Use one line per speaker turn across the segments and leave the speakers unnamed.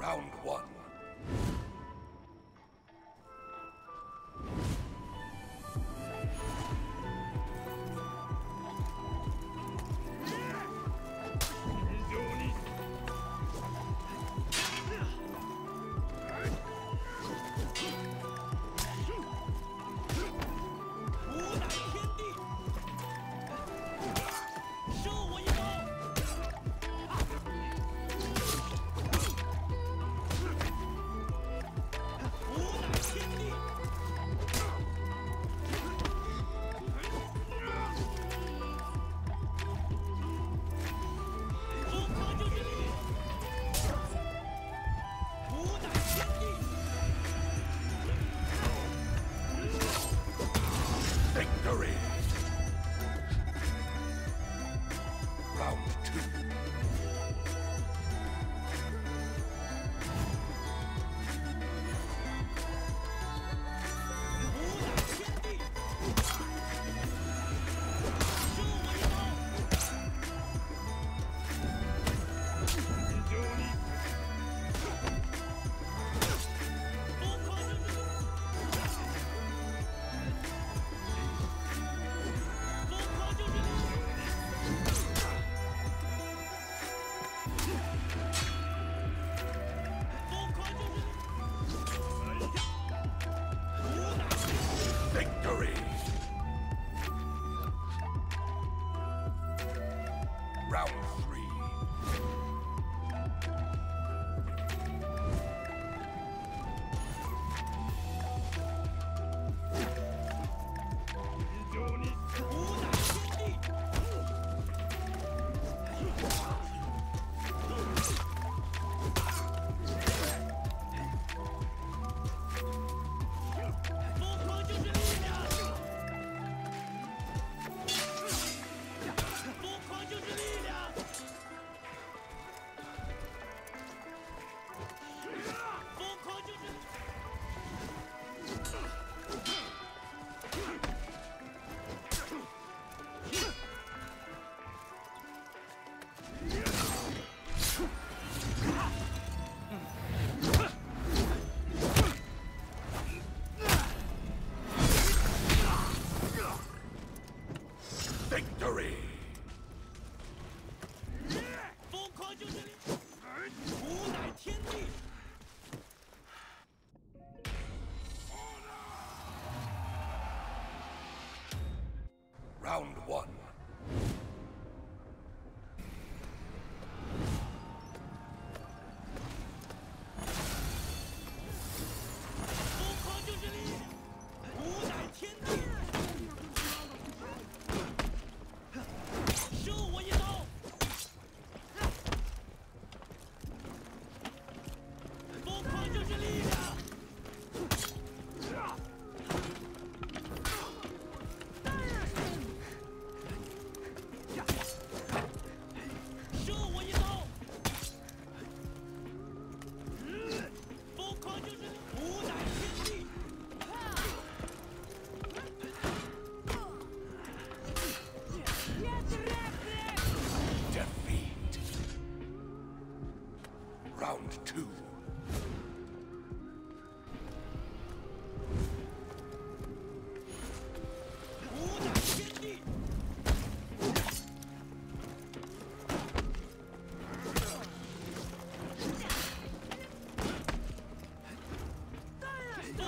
Round one.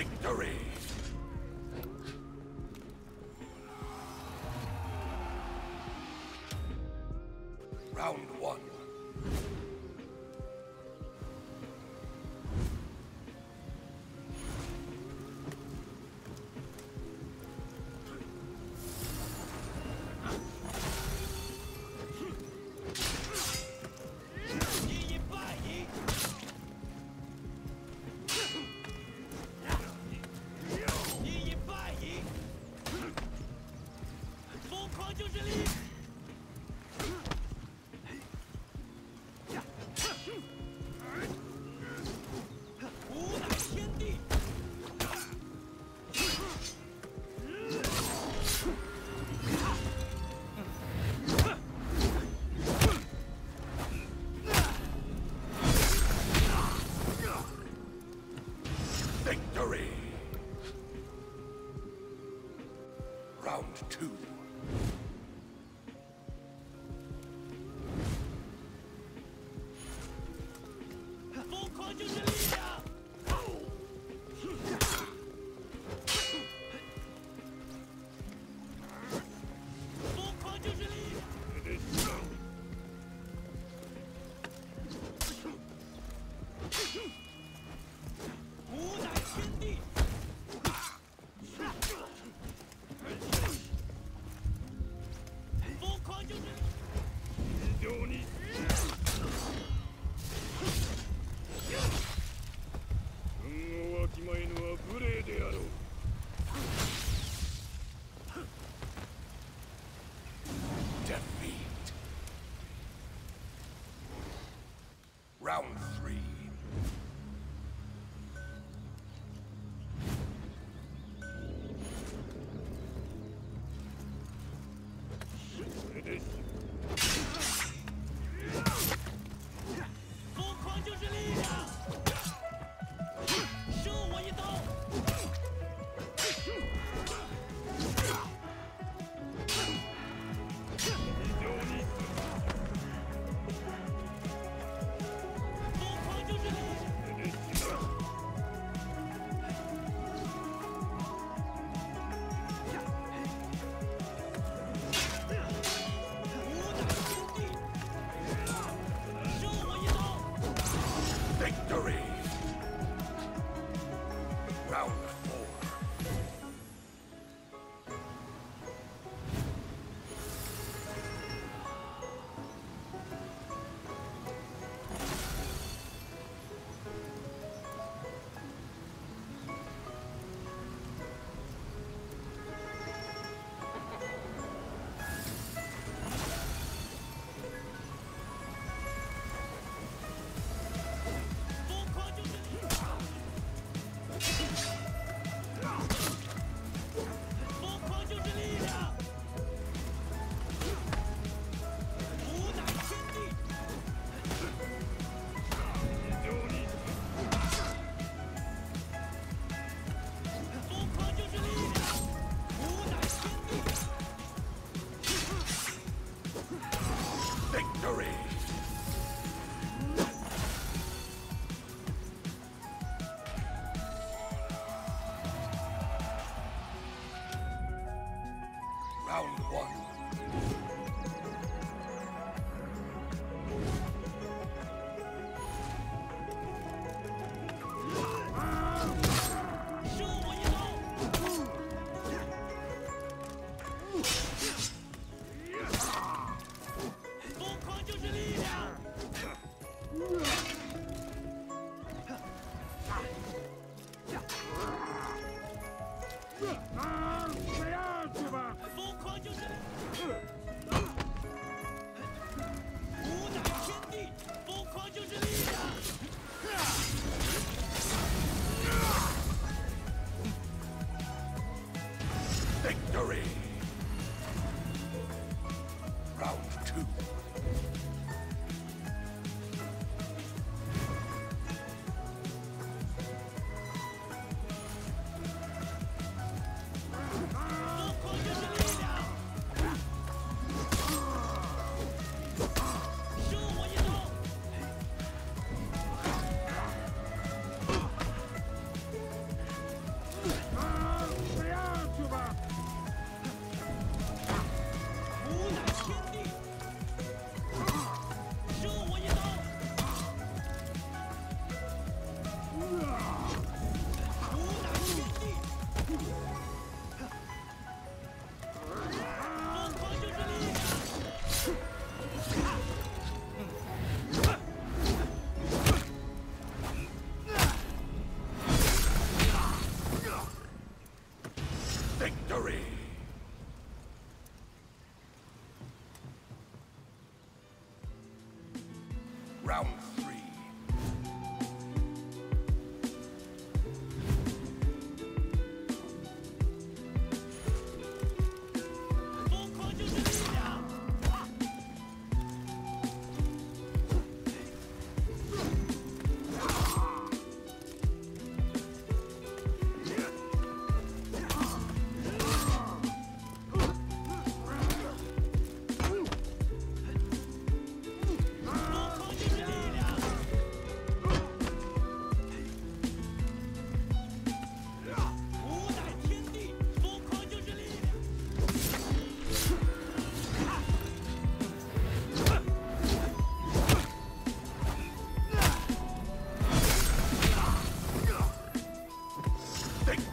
victory!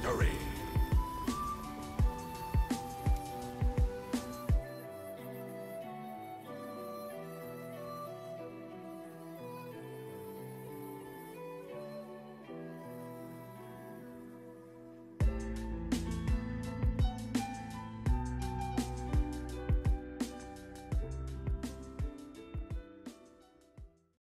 victory!